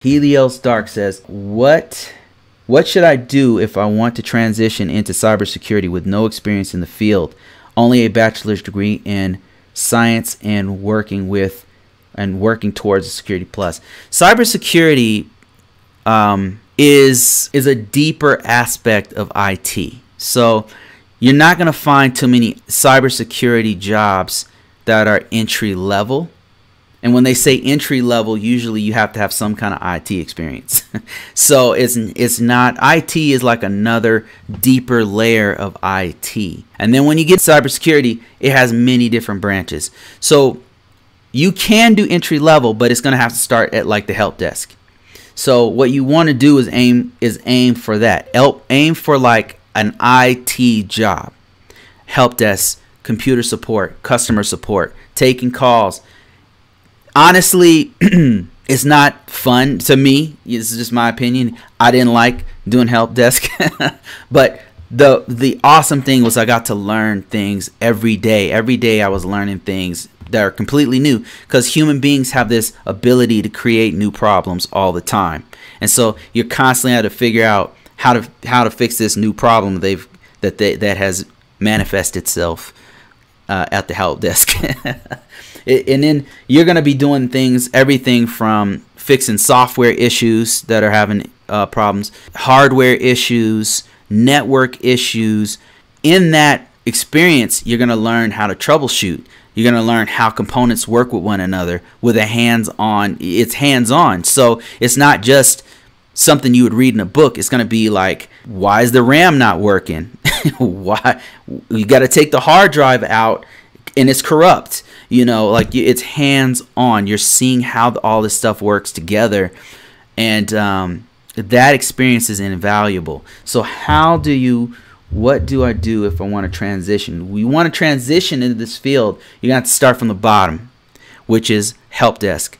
Helios Dark says, "What what should I do if I want to transition into cybersecurity with no experience in the field, only a bachelor's degree in science and working with and working towards a security plus?" Cybersecurity um, is is a deeper aspect of IT. So you're not going to find too many cybersecurity jobs that are entry level and when they say entry level, usually you have to have some kind of IT experience. so it's it's not IT is like another deeper layer of IT. And then when you get cybersecurity, it has many different branches. So you can do entry level, but it's going to have to start at like the help desk. So what you want to do is aim is aim for that. Help aim for like an IT job. Help desk, computer support, customer support, taking calls, honestly, it's not fun to me. This is just my opinion. I didn't like doing help desk, but the the awesome thing was I got to learn things every day. Every day I was learning things that are completely new because human beings have this ability to create new problems all the time. And so you're constantly having to figure out how to how to fix this new problem they've that they, that has manifested itself uh, at the help desk. And then you're going to be doing things, everything from fixing software issues that are having uh, problems, hardware issues, network issues. In that experience, you're going to learn how to troubleshoot. You're going to learn how components work with one another with a hands on. It's hands on. So it's not just something you would read in a book. It's going to be like, why is the RAM not working? why? You got to take the hard drive out and it's corrupt you know like it's hands on you're seeing how all this stuff works together and um, that experience is invaluable so how do you what do i do if i want to transition we want to transition into this field you got to start from the bottom which is help desk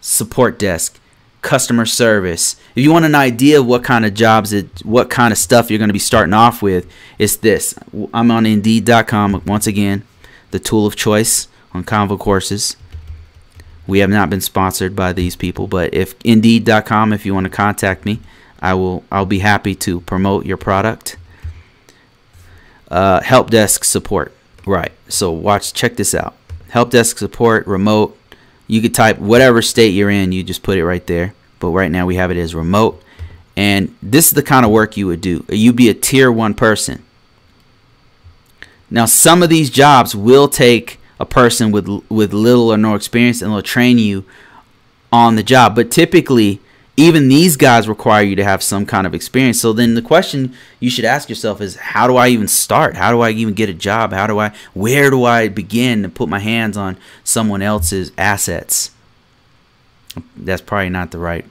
support desk customer service if you want an idea of what kind of jobs it what kind of stuff you're going to be starting off with it's this i'm on indeed.com once again the tool of choice on ConvoCourses. We have not been sponsored by these people, but if Indeed.com, if you want to contact me, I will. I'll be happy to promote your product. Uh, help desk support, right? So watch, check this out. Help desk support, remote. You could type whatever state you're in. You just put it right there. But right now we have it as remote, and this is the kind of work you would do. You'd be a tier one person. Now, some of these jobs will take a person with with little or no experience and they'll train you on the job. But typically, even these guys require you to have some kind of experience. So then the question you should ask yourself is how do I even start? How do I even get a job? How do I where do I begin to put my hands on someone else's assets? That's probably not the right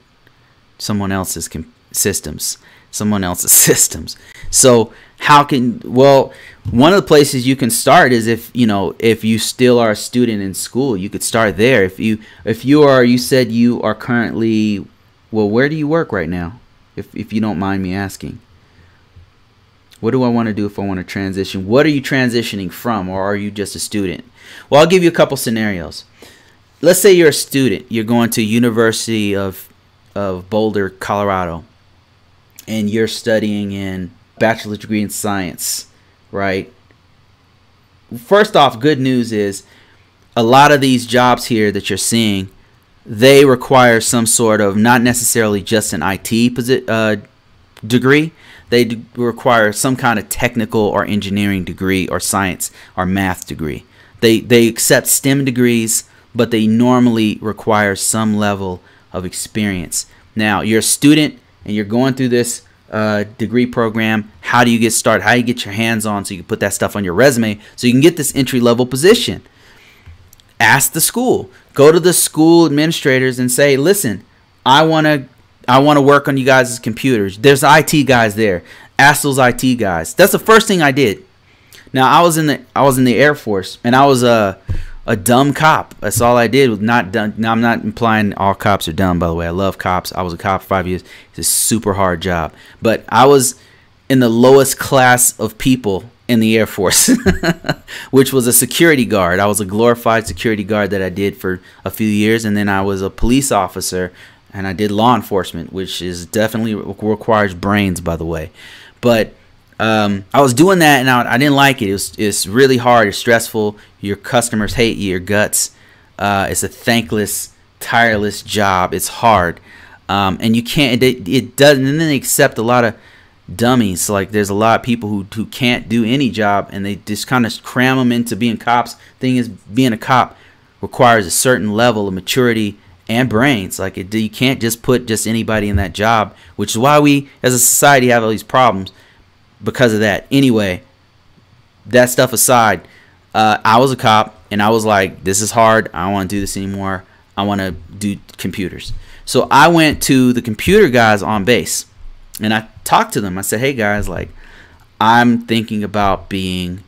someone else's systems. Someone else's systems. So how can well one of the places you can start is if you know if you still are a student in school you could start there if you if you are you said you are currently well where do you work right now if if you don't mind me asking? What do I want to do if I want to transition? What are you transitioning from or are you just a student? Well I'll give you a couple scenarios. Let's say you're a student. You're going to University of of Boulder Colorado and you're studying in bachelor's degree in science right? First off, good news is a lot of these jobs here that you're seeing, they require some sort of not necessarily just an IT posi- uh, degree. They require some kind of technical or engineering degree or science or math degree. They they accept STEM degrees, but they normally require some level of experience. Now, you're a student and you're going through this uh, degree program. How do you get started? How do you get your hands on so you can put that stuff on your resume so you can get this entry level position? Ask the school. Go to the school administrators and say, "Listen, I want to I want to work on you guys' computers. There's IT guys there. Ask those IT guys." That's the first thing I did. Now, I was in the I was in the Air Force and I was a a dumb cop. That's all I did. Was not done. Now I'm not implying all cops are dumb. By the way, I love cops. I was a cop for five years. It's a super hard job, but I was in the lowest class of people in the Air Force, which was a security guard. I was a glorified security guard that I did for a few years, and then I was a police officer, and I did law enforcement, which is definitely requires brains, by the way. But um, I was doing that, and I, I, didn't like it. It it's really hard. It's stressful. Your customers hate you. Your guts. Uh, it's a thankless, tireless job. It's hard, um, and you can't. It, it doesn't. And then they accept a lot of dummies. Like there's a lot of people who who can't do any job, and they just kind of cram them into being cops. Thing is, being a cop requires a certain level of maturity and brains. Like it, you can't just put just anybody in that job, which is why we as a society have all these problems because of that. Anyway, that stuff aside, uh, I was a cop and I was like, this is hard. I don't want to do this anymore. I want to do computers. So I went to the computer guys on base and I talked to them. I said, "Hey guys, like I'm thinking about being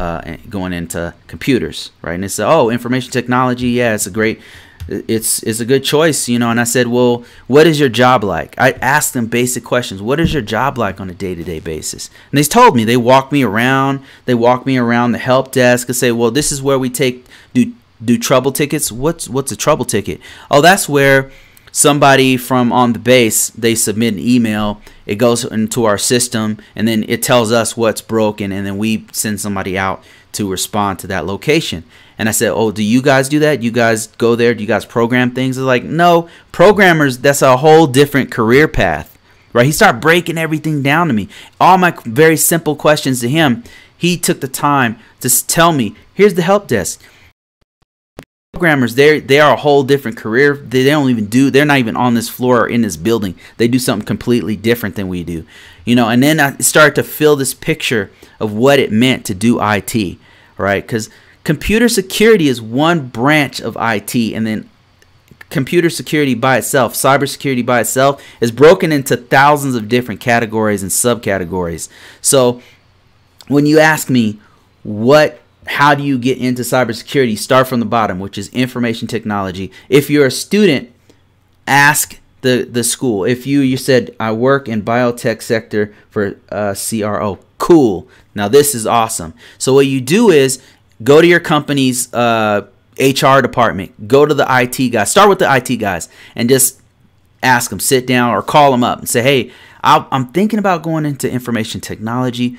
uh, going into computers, right?" And they said, "Oh, information technology, yeah, it's a great, it's it's a good choice, you know." And I said, "Well, what is your job like?" I asked them basic questions. What is your job like on a day-to-day basis? And they told me. They walked me around. They walked me around the help desk and say, "Well, this is where we take do do trouble tickets. What's what's a trouble ticket? Oh, that's where." Somebody from on the base they submit an email it goes into our system and then it tells us what's broken and then we send somebody out to respond to that location. And i said oh do you guys do that? You guys go there? Do you guys program things? They're like no programmers that's a whole different career path. Right? He started breaking everything down to me. All my very simple questions to him he took the time to tell me here's the help desk programmers they they are a whole different career. They, they don't even do they're not even on this floor or in this building. They do something completely different than we do. You know and then i started to fill this picture of what it meant to do it right? Because computer security is one branch of it and then computer security by itself cybersecurity by itself is broken into thousands of different categories and subcategories. So when you ask me what how do you get into cybersecurity? Start from the bottom, which is information technology. If you're a student, ask the, the school. If you you said I work in biotech sector for uh, CRO, cool. Now this is awesome. So what you do is go to your company's uh, HR department, go to the IT guys, start with the IT guys, and just ask them, sit down or call them up and say, hey, I'm thinking about going into information technology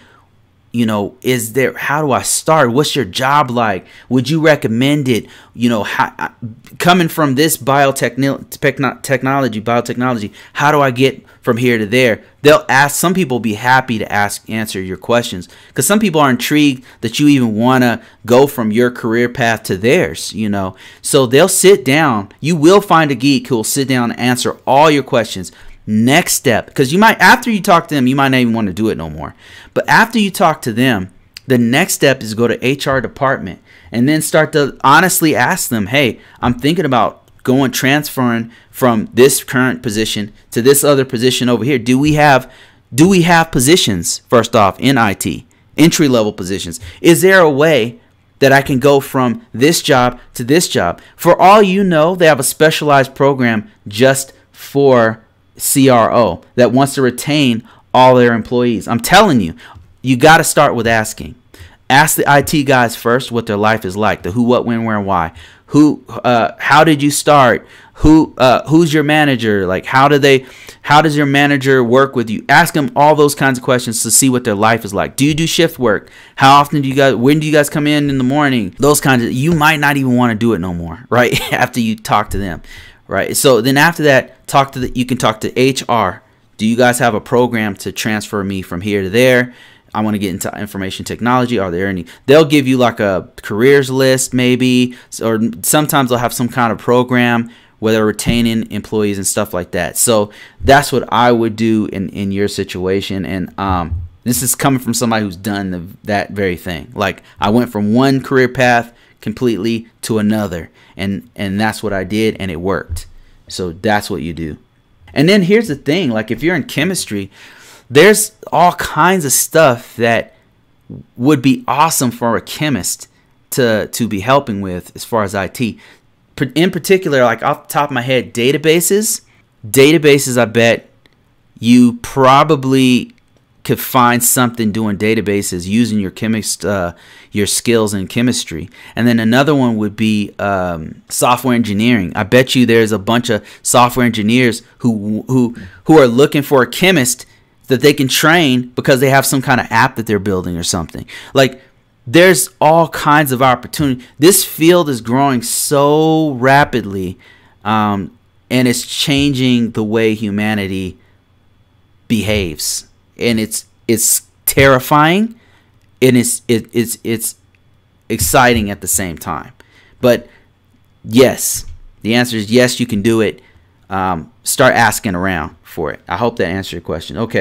you know is there how do i start? What's your job like? Would you recommend it? You know how, coming from this biotechnology technology biotechnology how do i get from here to there? They'll ask some people be happy to ask answer your questions because some people are intrigued that you even want to go from your career path to theirs you know? So they'll sit down you will find a geek who will sit down and answer all your questions Next step, because you might, after you talk to them, you might not even want to do it no more. But after you talk to them, the next step is go to HR department and then start to honestly ask them, hey, I'm thinking about going transferring from this current position to this other position over here. Do we have do we have positions first off in IT, entry level positions? Is there a way that I can go from this job to this job? For all you know, they have a specialized program just for CRO that wants to retain all their employees. I'm telling you, you got to start with asking. Ask the IT guys first what their life is like, the who, what, when, where, and why. Who, uh, how did you start? Who, uh, who's your manager? Like, how do they, how does your manager work with you? Ask them all those kinds of questions to see what their life is like. Do you do shift work? How often do you guys, when do you guys come in in the morning? Those kinds of, you might not even want to do it no more, right? After you talk to them, right? So then after that, talk to the, you can talk to HR. Do you guys have a program to transfer me from here to there? I want to get into information technology. Are there any? They'll give you like a careers list, maybe, or sometimes they'll have some kind of program where they're retaining employees and stuff like that. So that's what I would do in in your situation. And um, this is coming from somebody who's done the, that very thing. Like I went from one career path completely to another and and that's what I did and it worked. So that's what you do. And then here's the thing, like if you're in chemistry, there's all kinds of stuff that would be awesome for a chemist to to be helping with as far as IT. In particular, like off the top of my head, databases. Databases, I bet you probably could find something doing databases using your chemist uh, your skills in chemistry. And then another one would be um, software engineering. I bet you there's a bunch of software engineers who who who are looking for a chemist that they can train because they have some kind of app that they're building or something. Like there's all kinds of opportunity. This field is growing so rapidly um, and it's changing the way humanity behaves and it's it's terrifying and it's it, it's it's exciting at the same time. But yes the answer is yes you can do it. Um, start asking around for it. I hope that answered your question. Okay